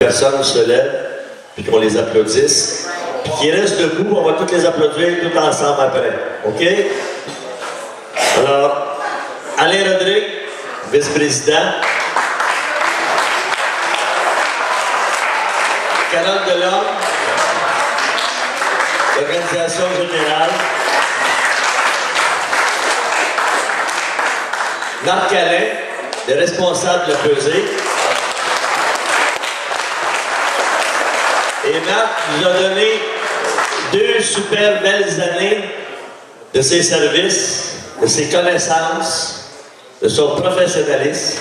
personnes se lèvent, puis qu'on les applaudisse. Puis qu'ils restent debout, on va tous les applaudir tout ensemble après. OK? Alors, Alain Rodrigue, vice-président. Carole Delhomme, l'organisation générale. Marc Alain, le responsable de la. Marc nous a donné deux super belles années de ses services, de ses connaissances, de son professionnalisme.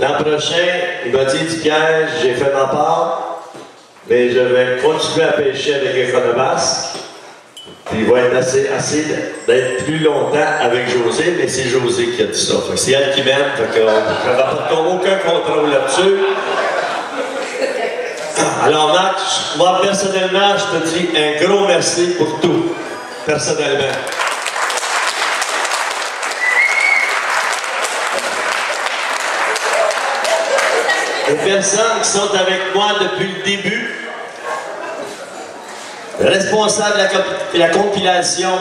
L'an prochain, il m'a dit, Pierre, j'ai fait ma part, mais je vais continuer à pêcher avec Economas. Puis il va être assez, d'être plus longtemps avec José, mais c'est José qui a dit ça. C'est elle qui m'aime, fait qu'on aucun contrôle là-dessus. Alors Marc, moi personnellement, je te dis un gros merci pour tout, personnellement. Les personnes qui sont avec moi depuis le début, le responsable de la, compilation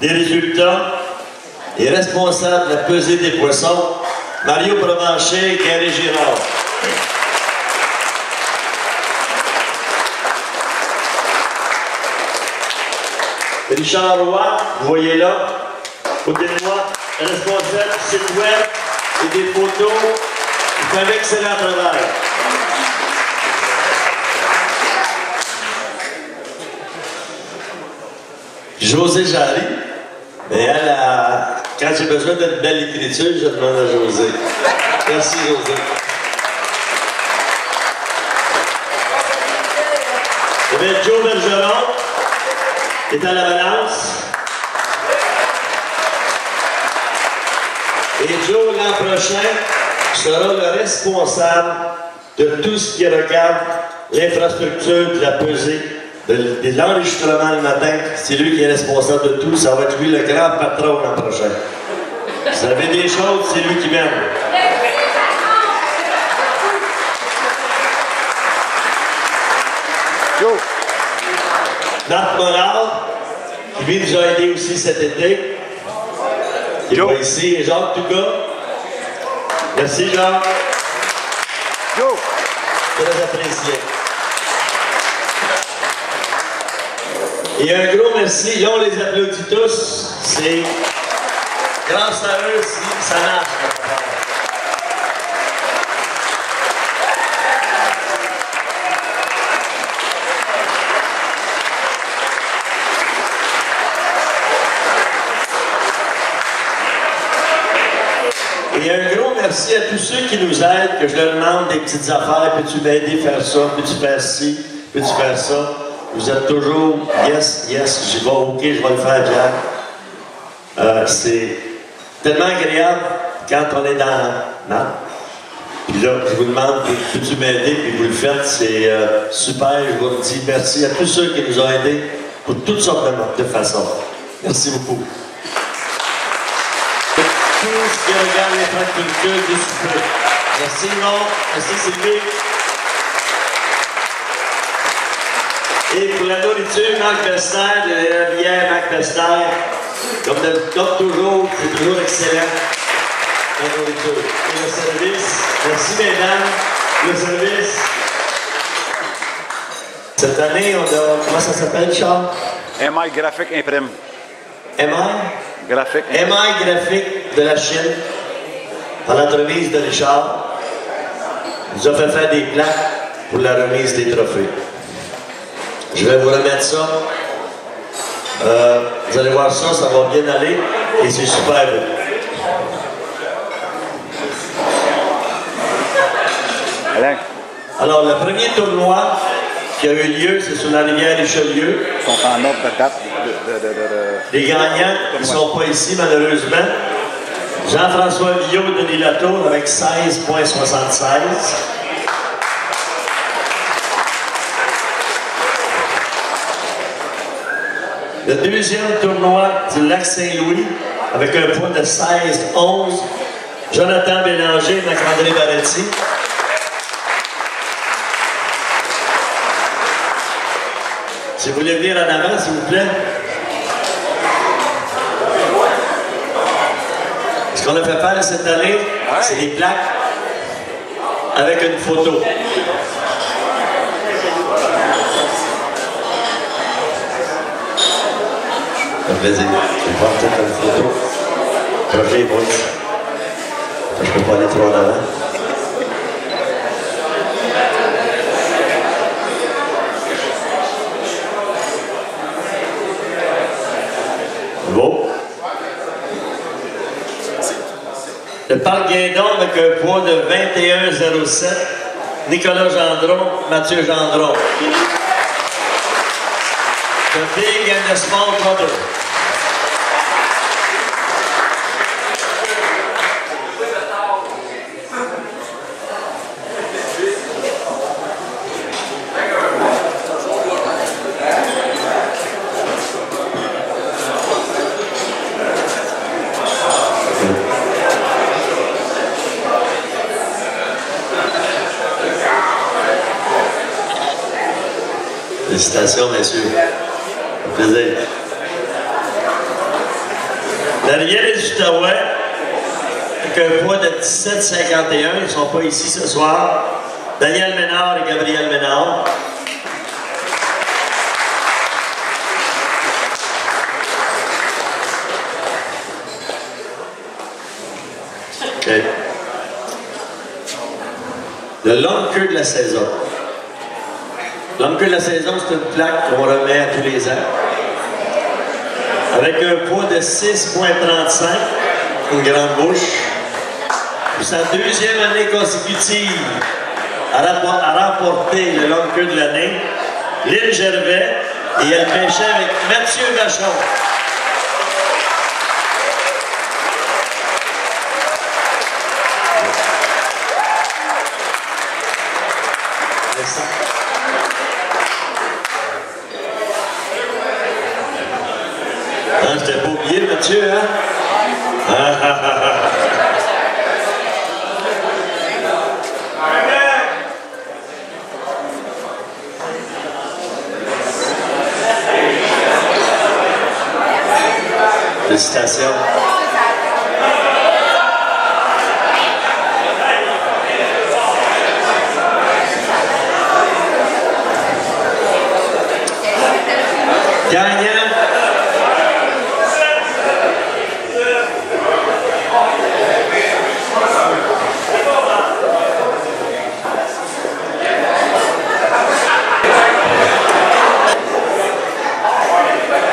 des résultats et responsable de la pesée des poissons, Mario Provencher et Gary Girard. Richard Roy, vous voyez là, côté moi, responsable du site web et des photos. Il fait un excellent travail. José Jarry, quand j'ai besoin d'une belle écriture, je demande à José. Merci José. Il y avait Joe Bergeron, est à la balance. Et Joe, l'an prochain, sera le responsable de tout ce qui regarde l'infrastructure de la pesée, de, l'enregistrement le matin. C'est lui qui est responsable de tout. Ça va être lui le grand patron l'an prochain. Vous savez des choses, c'est lui qui mène. Marc Monard, qui lui nous a aidé aussi cet été. Qui est ici. Et Jacques Touga. Merci, Jacques. Joe. Très apprécié. Et un gros merci. Là, on les applaudit tous. C'est grâce à eux si ça marche. Et un merci à tous ceux qui nous aident, que je leur demande des petites affaires, peux-tu m'aider à faire ça, peux-tu faire ci, peux-tu faire ça? Vous êtes toujours, yes, yes, je vais, ok, je vais le faire, Pierre. Euh, c'est tellement agréable quand on est dans non? Puis là, je vous demande, peux-tu m'aider, puis vous le faites, c'est euh, super, je vous dis merci à tous ceux qui nous ont aidés pour toutes sortes de façons. Merci beaucoup tous qui regardent l'infrastructure du souper. Merci Yvon, merci Sylvie. Et pour la nourriture, Marc Bester, de la bière Marc Bester. Comme, comme toujours, c'est toujours excellent. La nourriture. Et le service. Merci mesdames. Le service. Cette année, on a. Comment ça s'appelle, Charles? MI Graphique Imprime. MI? Graphique. MI Graphique de la Chine, à l'entremise de Richard, nous a fait faire des plaques pour la remise des trophées. Je vais vous remettre ça. Euh, vous allez voir ça, ça va bien aller et c'est super beau. Alain. Alors, le premier tournoi qui a eu lieu, c'est sur la rivière Richelieu. Ils sont en ordre de date. De, de, de, Les gagnants ne sont pas ici, malheureusement. Jean-François Millot Denis Latour avec 16,76. Le deuxième tournoi du lac Saint-Louis avec un point de 16-11. Jonathan Bélanger, Marc-André Barretti. Si vous voulez venir en avant, s'il vous plaît. Qu'on a fait faire cette année, c'est des plaques avec une photo. Plaisir. Je vais prendre peut-être une photo? Projet, boys. Je peux pas aller trop en avant. Bon. Le parc Guindon avec un poids de 21,07. Nicolas Gendron, Mathieu Gendron. The big and the small. Félicitations, messieurs. Fait plaisir. La rivière des Outaouais, avec un poids de 17,51, ils ne sont pas ici ce soir. Daniel Ménard et Gabriel Ménard. OK. Le long queue de la saison. Que la saison, c'est une plaque qu'on remet à tous les ans. Avec un poids de 6,35, une grande bouche. Pour sa deuxième année consécutive à, remporter le long queue de l'année, Lynn Gervais, et elle pêchait avec Mathieu Vachon. Hein, je t'ai pas oublié, Mathieu, hein? Ah, ah, ah, ah. Félicitations. Gagnant.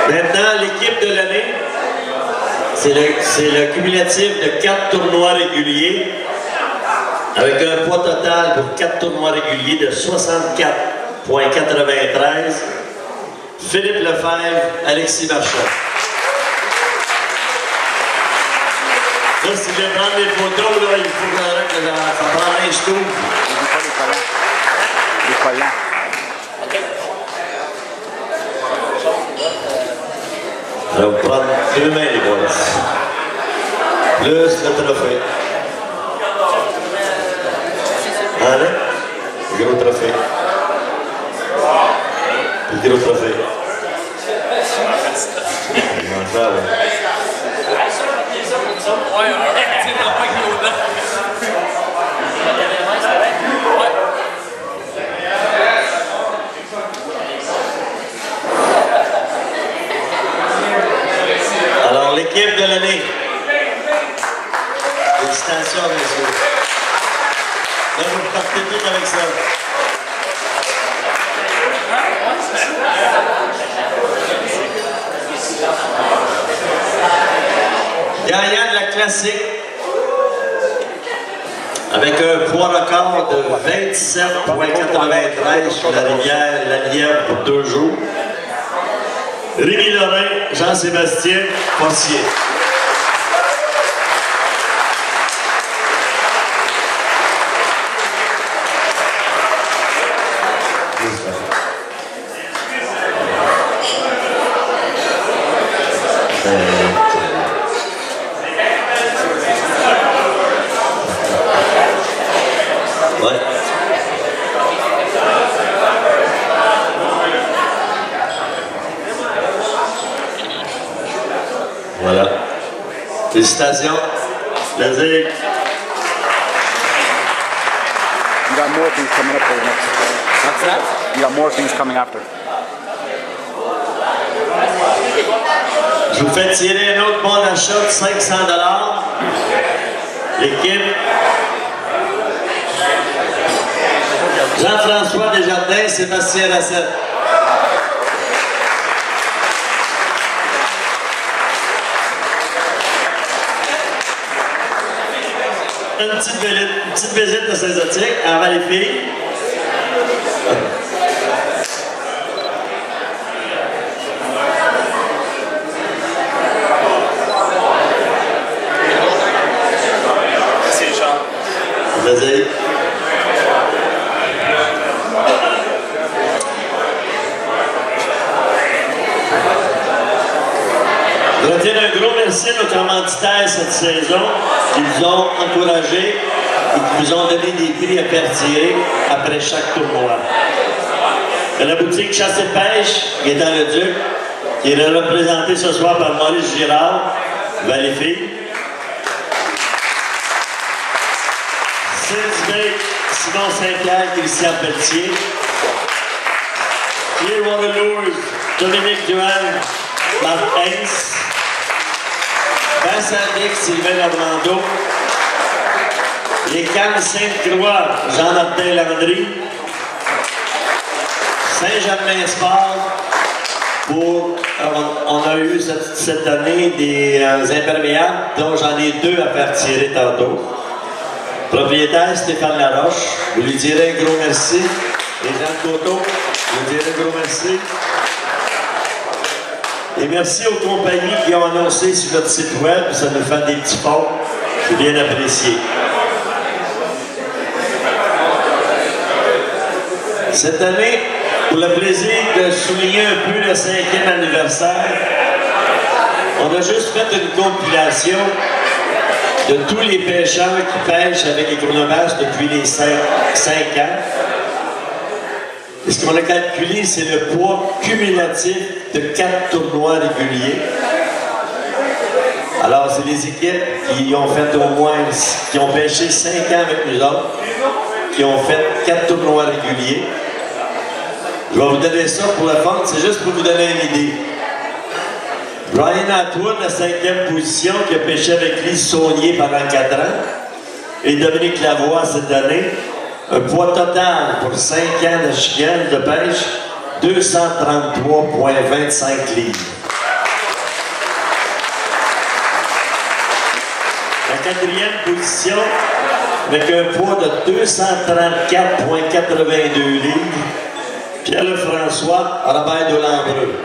Maintenant, l'équipe de l'année, c'est le, cumulatif de quatre tournois réguliers, avec un poids total pour quatre tournois réguliers de 64,93. Philippe Lefebvre, Alexis Marchand. Là, si je vais prendre des photos, là, il faut que ça prend un scoop. Les collants. Les collants. Va vous prendre deux mains, les boys. Le trophée. Allez, le gros trophée. Gros trophée. Alors, l'équipe de l'année. Félicitations, messieurs. Là, vous partez tous avec ça. De la classique, avec un poids record de 27,93 sur la rivière La Lièvre pour deux jours. Rémi Lorrain, Jean-Sébastien Forcier. Félicitations. Plaisir. You got more things coming up you next. What's that? You got more things coming after. Je vous fais tirer un autre bon d'achat de 500 L'équipe. Jean-François Desjardins, Sébastien Lassette. Une petite visite, une petite visite de Saint-Zotique avant les filles. Merci Richard. Plaisir. Je voudrais dire un gros merci à nos commanditaires cette saison qui nous ont encouragés et qui nous ont donné des prix à faire tirer après chaque tournoi. La boutique Chasse et Pêche est dans le Duc, qui est représentée ce soir par Maurice Girard, Vallée-Fille. Bay, Simon Saint-Pierre, Christian Pelletier. Clearwater Lures, Dominique Duhan, Marc Hens. Vincent Dick, Sylvain. Les Cannes Sainte-Croix, Jean-Martin Landry. Saint-Germain-Sport, pour, on, on a eu cette, année des euh, imperméables, dont j'en ai deux à faire tirer tantôt. Propriétaire Stéphane Laroche, vous lui direz un gros merci. Et Jean Coteau, vous lui direz un gros merci. Et merci aux compagnies qui ont annoncé sur notre site web, ça nous fait des petits ponts. C'est bien apprécié. Cette année, pour le plaisir de souligner un peu le cinquième anniversaire, on a juste fait une compilation de tous les pêcheurs qui pêchent avec les chronobases depuis les 5, ans. Ce qu'on a calculé, c'est le poids cumulatif de quatre tournois réguliers. Alors, c'est les équipes qui ont fait au moins, qui ont pêché 5 ans avec nous autres, qui ont fait quatre tournois réguliers. Je vais vous donner ça pour le fun, c'est juste pour vous donner une idée. Brian Atwood, la cinquième position, qui a pêché avec Lise Saunier pendant 4 ans. Et Dominique Lavoie cette année. Un poids total pour 5 ans de chicane de pêche, 233,25 livres. La quatrième position, avec un poids de 234,82 livres, Pierre-François Robert de Lambreux.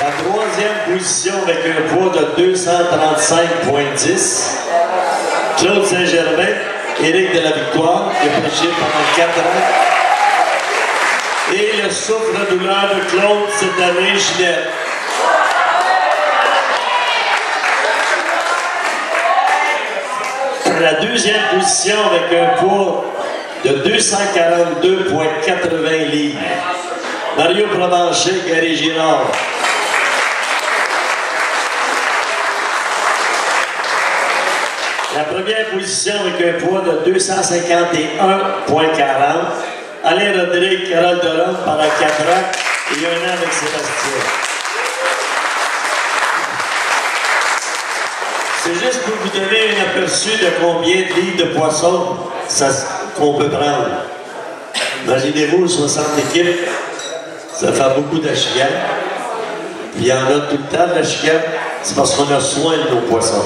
La troisième position avec un poids de 235,10. Claude Saint-Germain, Éric de la Victoire, qui a pêché pendant 4 ans. Et le souffre-douleur de Claude cette année, Ginette. La deuxième position avec un poids de 242,80 livres. Mario Provencher, Gary Girard. La première position avec un poids de 251,40. Alain Rodrigue, Carole Doron pendant 4 ans et un an avec Sébastien. C'est juste pour vous donner un aperçu de combien de livres de poissons qu'on peut prendre. Imaginez-vous 60 équipes, ça fait beaucoup d'achillants. Puis il y en a tout le temps de l'achillant, c'est parce qu'on a soin de nos poissons.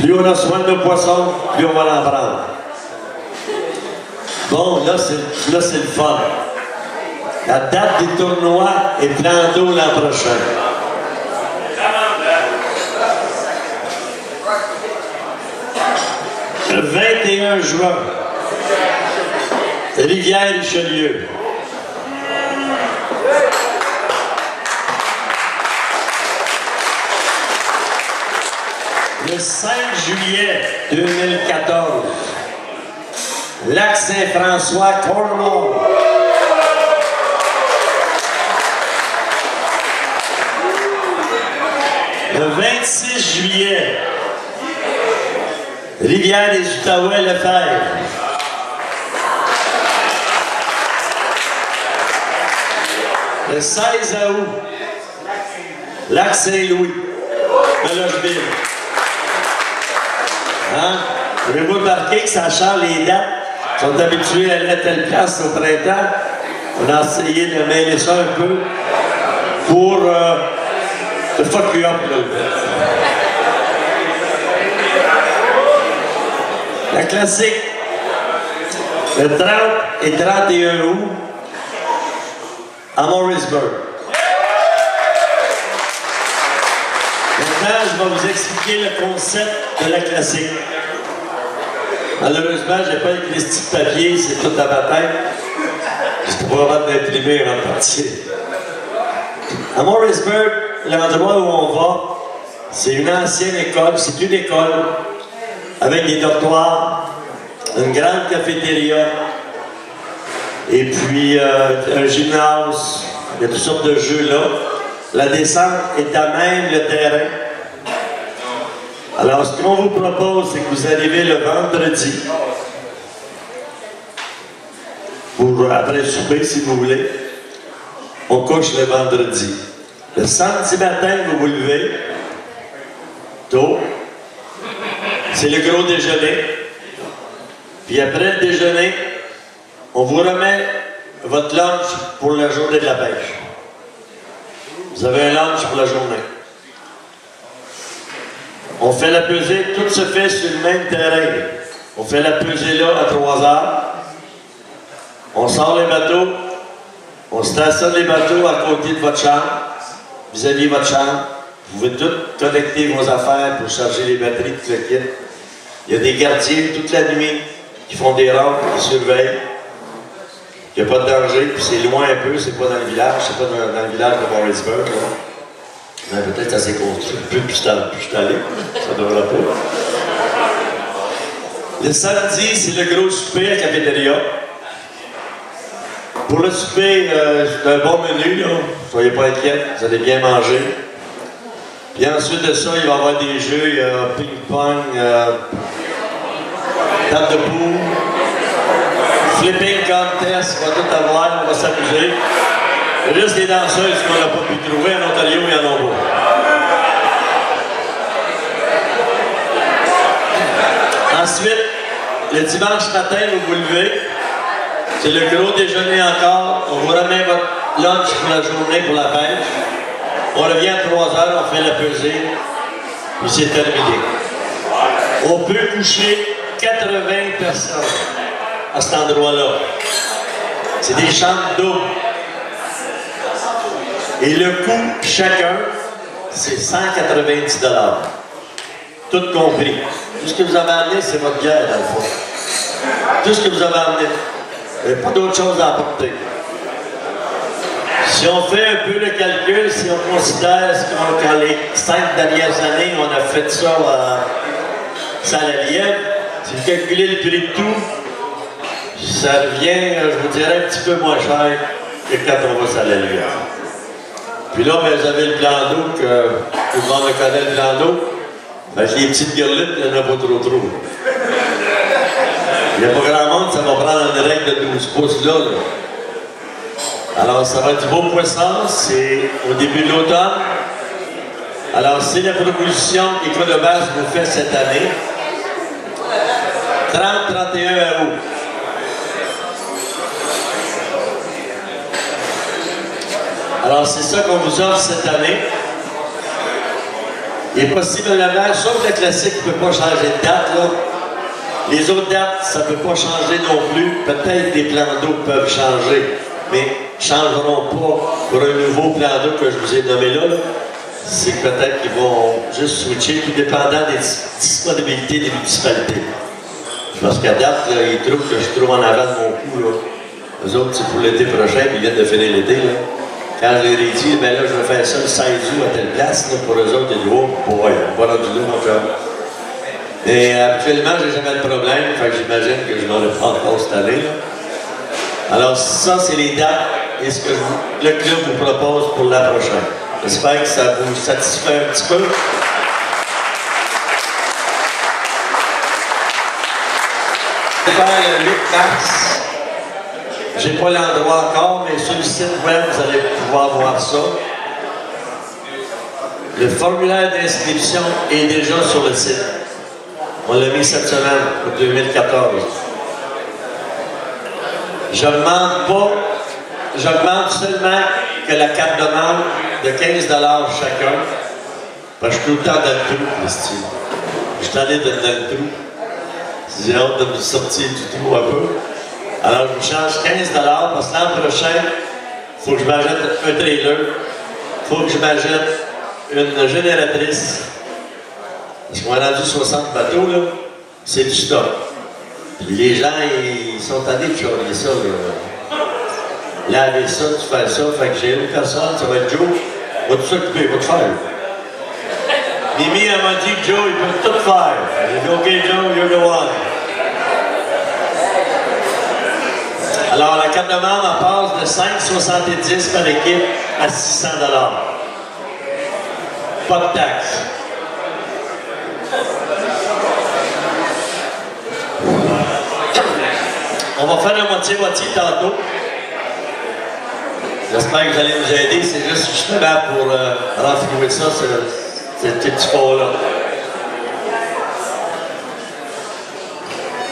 Plus on a soin de nos poissons, plus on va l'en prendre. Bon, là, c'est le fun. La date des tournois est plan d'eau l'an prochain. Le 21 juin, Rivière-Richelieu. Le 5 juillet 2014, Lac Saint-François, Cornwall. 26 juillet, Rivière des Outaouais Lefebvre. Le 16 août, Lac Saint-Louis, Melogeville. Hein? Avez-vous remarqué que ça change les dates? Ils sont habitués à à telle place au printemps. On a essayé de mêler ça un peu pour euh, te fuck you up, là. La classique, le 30 et 31 août, à Morrisburg. Je vais vous expliquer le concept de la classique. Malheureusement, je n'ai pas écrit de papier, c'est tout à ma tête. Je ne pas avant de partir. À Morrisburg, l'endroit où on va, c'est une ancienne école, c'est une école avec des dortoirs, une grande cafétéria, et puis euh, un gymnase, il y a toutes sortes de jeux là. La descente est à même le terrain. Alors, ce qu'on vous propose, c'est que vous arrivez le vendredi, pour après le souper, si vous voulez. On couche le vendredi. Le samedi matin, vous vous levez, tôt. C'est le gros déjeuner. Puis après le déjeuner, on vous remet votre lunch pour la journée de la pêche. Vous avez un lunch pour la journée. On fait la pesée, tout se fait sur le même terrain. On fait la pesée là à 3 heures. On sort les bateaux. On stationne les bateaux à côté de votre chambre, vis-à-vis de votre chambre. Vous pouvez tout connecter vos affaires pour charger les batteries, tout le kit. Il y a des gardiens toute la nuit qui font des rondes, qui surveillent. Il n'y a pas de danger, puis c'est loin un peu, c'est pas dans le village, c'est pas dans, dans, le village de Morrisburg. Peut-être s'est construit puis je allé. Ça devrait pas. Le samedi, c'est le gros souper à la cafétéria. Pour le souper, euh, c'est un bon menu. Soyez pas inquiets, vous allez bien manger. Puis ensuite de ça, il va y avoir des jeux, il y a ping-pong, euh, table de poule, flipping contest, on va tout avoir, on va s'amuser. Juste des danseuses qu'on n'a pas pu trouver en Ontario et en Ontario. Ensuite, le dimanche matin, vous vous levez. C'est le gros déjeuner encore. On vous remet votre lunch pour la journée pour la pêche. On revient à 3 heures, on fait la pesée, puis c'est terminé. On peut coucher 80 personnes à cet endroit-là. C'est des chambres doubles. Et le coût, chacun, c'est 190 Tout compris. Tout ce que vous avez amené, c'est votre guerre, dans le fond. Tout ce que vous avez amené. Il n'y a pas d'autre chose à apporter. Si on fait un peu le calcul, si on considère qu'en les cinq dernières années, on a fait ça à Salalienne, si vous calculez le prix de tout, ça revient, je vous dirais, un petit peu moins cher que quand on va Salalienne. Puis là, ben, avez le plan d'eau, que tout le monde connaît le plan d'eau. Ben, les petites gueulettes, il n'y en a pas trop trop. Il n'y a pas grand monde, ça va prendre une règle de 12 pouces là. Alors, ça va être du beau poisson, c'est au début de l'automne. Alors, c'est la proposition qu'Écolobase vous fait cette année. 30-31 août. Alors, c'est ça qu'on vous offre cette année. Il est possiblement, sauf le classique ne peut pas changer de date, là. Les autres dates, ça ne peut pas changer non plus. Peut-être des plans d'eau peuvent changer, mais changeront pas pour un nouveau plan d'eau que je vous ai nommé là. C'est peut-être qu'ils vont juste switcher, tout dépendant des disponibilités des municipalités. Parce qu'à date, là, ils trouvent que je trouve en avant de mon coup. Là. Eux autres, c'est pour l'été prochain, puis ils viennent de finir l'été. Quand je leur ai dit, ben là, je vais faire ça le 16 août à telle place, là, pour eux autres, ils disent, oh boy, on va rendu mon chum. Et euh, actuellement, j'ai jamais de problème, Enfin, j'imagine que je vais le prendre encore cette année. Là. Alors, ça, c'est les dates et ce que le club vous propose pour l'an prochaine. J'espère que ça vous satisfait un petit peu. le j'ai pas l'endroit encore, mais sur le site web, vous allez pouvoir voir ça. Le formulaire d'inscription est déjà sur le site. On l'a mis cette semaine pour 2014. Je ne demande pas, je demande seulement que la carte de de 15 chacun, parce que je suis tout le temps dans le trou, Christy. Je suis allé dans le. J'ai hâte de me sortir du trou un peu. Alors, je vous change 15 parce que l'an prochain, il faut que je m'achète un trailer, il faut que je m'achète une génératrice. Parce qu'on a rendu 60 bateaux, là, c'est du stock. Puis les gens, ils sont allés de changer ça. Là. Laver ça, tu fais ça. Fait que j'ai une personne, ça va être Joe. Va tout s'occuper, va te faire. Mimi, elle m'a dit Joe, il peut tout faire. J'ai dit, OK, Joe, you're the one. Alors, la carte de membre, passe de 5,70 par équipe à 600 Pas de taxe. On va faire la moitié-moitié tantôt. J'espère que vous allez nous aider. C'est juste justement pour euh, renflouer ça, ce, petit sport-là.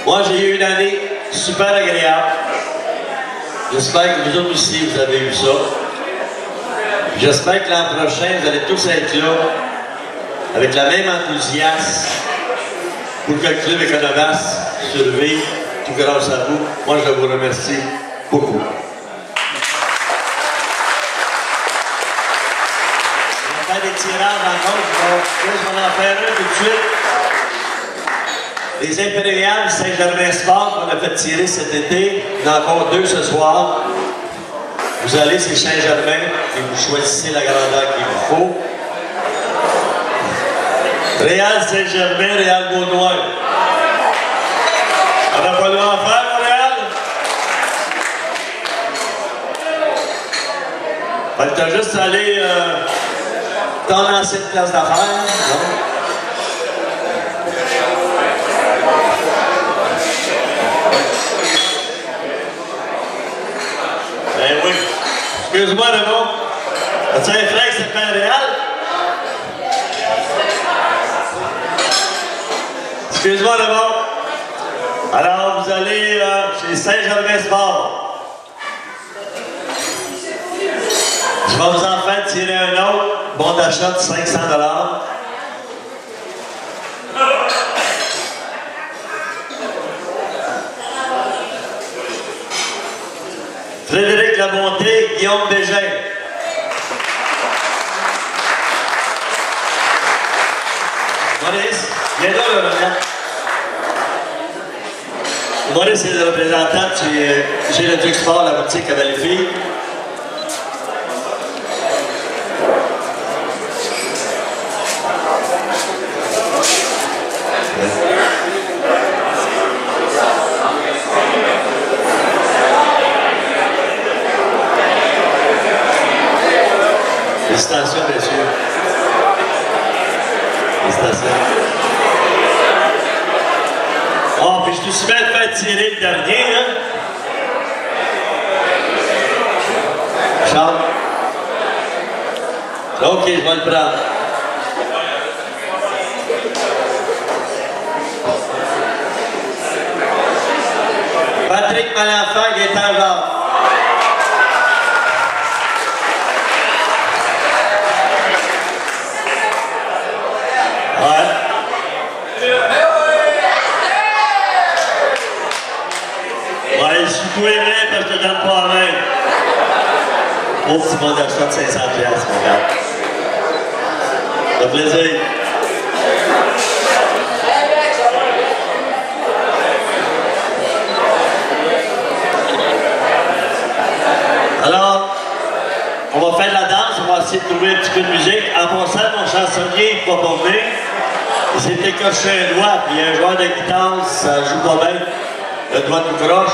Moi, j'ai eu une année super agréable. J'espère que vous autres aussi, vous avez eu ça. J'espère que l'an prochain, vous allez tous être là avec la même enthousiasme pour que le club Economas survive tout grâce à vous. Moi, je vous remercie beaucoup. Des tout de suite. Les Impériales Saint-Germain Sport qu'on a fait tirer cet été. Il y en a encore deux ce soir. Vous allez, c'est Saint-Germain, et vous choisissez la grandeur qu'il vous faut. Réal Saint-Germain, Réal Beaunois. On n'a pas le droit faire, Montréal? Que t'as juste allé euh, dans l'ancienne place d'affaires, non? Ben oui. Excuse-moi, Raymond. As-tu un frère qui s'appelle Réal? Excuse-moi, Raymond. Alors, vous allez euh, chez Saint-Germain-Sport. Je vais vous en faire tirer un autre. Bon d'achat de 500 Guillaume Bégin. Maurice, viens là, Maurice est le représentant le Duc Sport, la boutique à Valleyfield. Félicitations, messieurs. Félicitations. Ah, puis je te suis bien fait tirer le dernier, hein? Charles? OK, je vais le prendre. Patrick Malenfant, Gaétan Jacques. Vous pouvez venir parce que je ne donne pas la main. Au petit bon d'achat de 500 pièces, mon gars. Ça fait plaisir. Alors, on va faire la danse, on va essayer de trouver un petit peu de musique. En passant, mon chansonnier ne va pas venir. Il s'est écorché un doigt, puis un joueur de guitare, ça joue pas bien. Le doigt tout croche.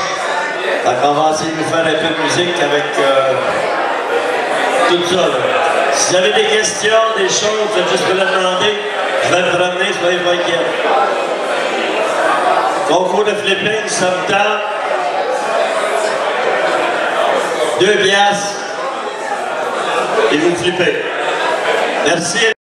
Donc on va essayer de nous faire un peu de musique avec euh, tout ça. Si vous avez des questions, des choses, vous êtes juste me la demander. Je vais me promener, soyez pas inquiets. Concours de Philippines, somme temps. Deux piastres. Et vous flippez. Merci.